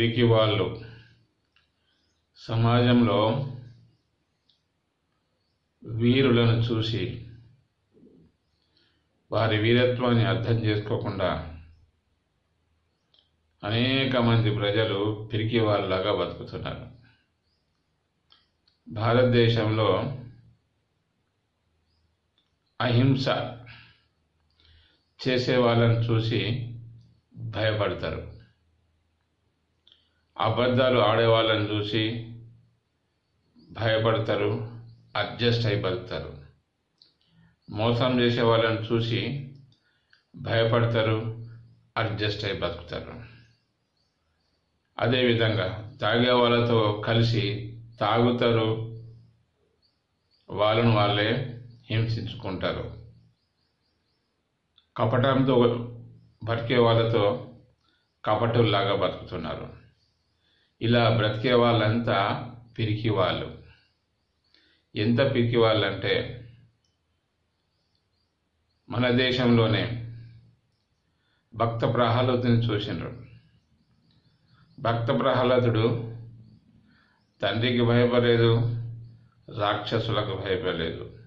పిరికి వాళ్ళు సమాజంలో వీరులను చూసి వారి వీరత్వాన్ని అర్థం చేసుకోకుండా అనేక మంది ప్రజలు పిరికి వాళ్ళలాగా బతుకుతున్నారు. భారతదేశంలో అహింస చేసే వాళ్ళని చూసి భయపడతారు. అబద్ధాలు ఆడే వాళ్ళని చూసి భయపడతారు అడ్జస్ట్ అయి బతుకుతారు మోసం చేసే వాళ్ళని చూసి భయపడతారు అడ్జస్ట్ అయి బతుకుతారు అదేవిధంగా తాగే వాళ్ళతో కలిసి తాగుతారు వాళ్ళను వాళ్ళే హింసించుకుంటారు. కపటంతో బతికే వాళ్ళతో కపటుల్లాగా బతుకుతున్నారు. ఇలా బ్రతికే వాళ్ళంతా పిరికి వాళ్ళు ఎంత పిరికి వాళ్ళంటే మన దేశంలోనే భక్త ప్రహ్లాదుని చూసినారు. భక్త ప్రహ్లాదుడు తండ్రికి భయపడలేదు రాక్షసులకు భయపడలేదు.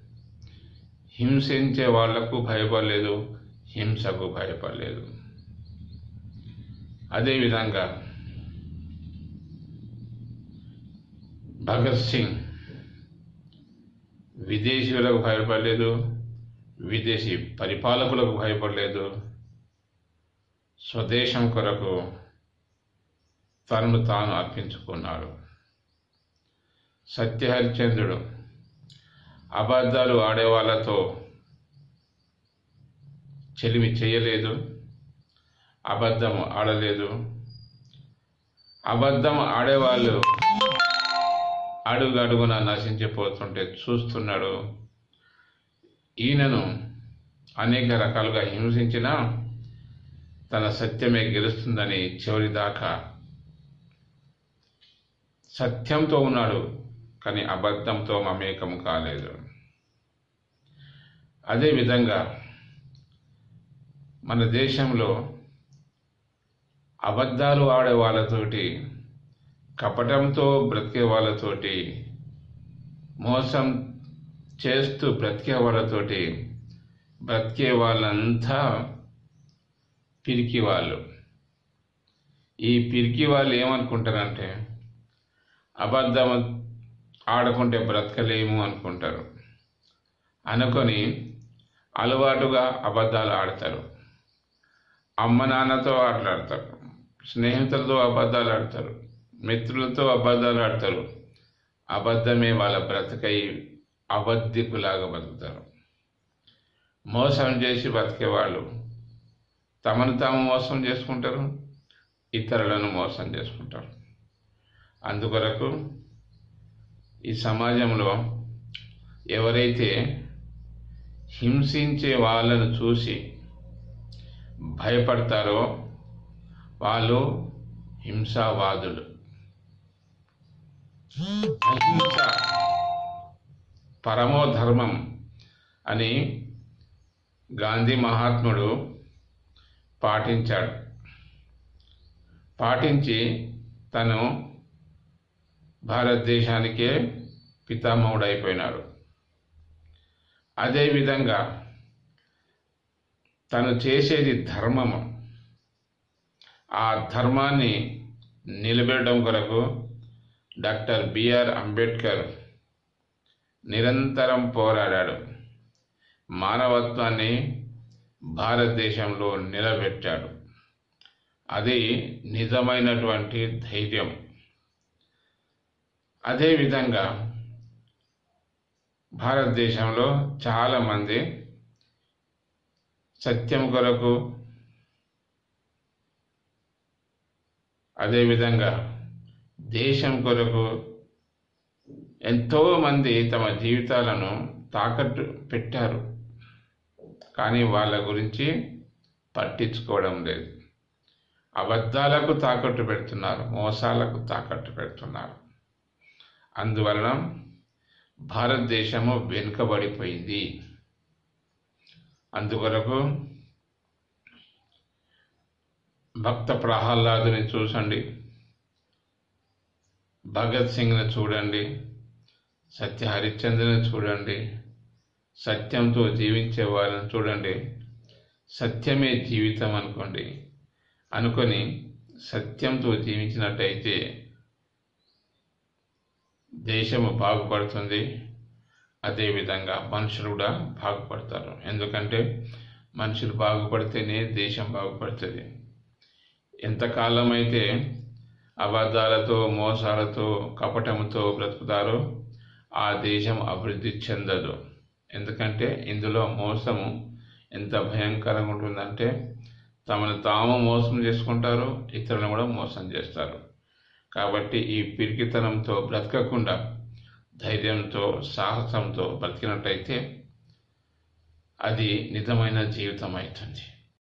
హింసించే వాళ్ళకు భయపడలేదు హింసకు భయపడలేదు. అదేవిధంగా భగత్ సింగ్ విదేశీయులకు భయపడలేదు విదేశీ పరిపాలకులకు భయపడలేదు స్వదేశం కొరకు తనను తాను అర్పించుకున్నాడు. సత్యహరిచంద్రుడు అబద్ధాలు ఆడేవాళ్ళతో చెలిమి చేయలేదు అబద్ధం ఆడలేదు. అబద్ధం ఆడేవాళ్ళు అడుగు అడుగున నశించిపోతుంటే చూస్తున్నాడు. ఈయనను అనేక రకాలుగా హింసించినా తన సత్యమే గెలుస్తుందని చివరి దాకా సత్యంతో ఉన్నాడు కానీ అబద్ధంతో మమేకం కాలేదు. అదేవిధంగా మన దేశంలో అబద్ధాలు ఆడే వాళ్ళతోటి కపటంతో బ్రతికే వాళ్ళతోటి మోసం చేస్తూ బ్రతికే వాళ్ళతోటి బ్రతికే వాళ్ళంతా పిరికి వాళ్ళు ఈ పిరికి వాళ్ళు ఏమనుకుంటారంటే అబద్ధం ఆడకుంటే బ్రతకలేము అనుకుంటారు. అనుకొని అలవాటుగా అబద్ధాలు ఆడతారు. అమ్మ నాన్నతో ఆటలాడతారు. స్నేహితులతో అబద్ధాలు ఆడతారు. మిత్రులతో అబద్ధాలు ఆడతారు. అబద్ధమే వాళ్ళ బ్రతకై అబద్ధికులాగా బతుకుతారు. మోసం చేసి బతికేవాళ్ళు తమను తాము మోసం చేసుకుంటారు ఇతరులను మోసం చేసుకుంటారు. అందుకొరకు ఈ సమాజంలో ఎవరైతే హింసించే వాళ్ళను చూసి భయపడతారో వాళ్ళు హింసావాదులు. అహింస పరమో ధర్మం అని గాంధీ మహాత్ముడు పాటించాడు. పాటించి తను భారతదేశానికే పితామహుడైపోయినాడు. అదేవిధంగా తను చేసేది ధర్మము. ఆ ధర్మాన్ని నిలబెట్టడం కొరకు డాక్టర్ బిఆర్ అంబేద్కర్ నిరంతరం పోరాడాడు. మానవత్వాన్ని భారతదేశంలో నిలబెట్టాడు. అది నిజమైనటువంటి ధైర్యం. అదేవిధంగా భారతదేశంలో చాలామంది సత్యం కొరకు అదేవిధంగా దేశం కొరకు ఎంతోమంది తమ జీవితాలను తాకట్టు పెట్టారు. కానీ వాళ్ళ గురించి పట్టించుకోవడం లేదు. అబద్ధాలకు తాకట్టు పెడుతున్నారు మోసాలకు తాకట్టు పెడుతున్నారు. అందువలన భారతదేశము వెనుకబడిపోయింది. అందుకొరకు భక్త ప్రహ్లాదుని చూసండి. భగత్ సింగ్ని చూడండి సత్య హరిశ్చంద్రని చూడండి సత్యంతో జీవించే వారిని చూడండి. సత్యమే జీవితం అనుకోండి. అనుకొని సత్యంతో జీవించినట్టయితే దేశము బాగుపడుతుంది. అదేవిధంగా మనుషులు కూడా బాగుపడతారు. ఎందుకంటే మనుషులు బాగుపడితేనే దేశం బాగుపడుతుంది. ఎంతకాలం అయితే అబద్ధాలతో మోసాలతో కపటంతో బ్రతుకుతారో ఆ దేశం అభివృద్ధి చెందదు. ఎందుకంటే ఇందులో మోసము ఎంత భయంకరంగా ఉంటుందంటే తమను తాము మోసం చేసుకుంటారు ఇతరులను కూడా మోసం చేస్తారు. కాబట్టి ఈ పిరికితనంతో బ్రతకకుండా ధైర్యంతో సాహసంతో బ్రతికినట్టయితే అది నిజమైన జీవితం అవుతుంది.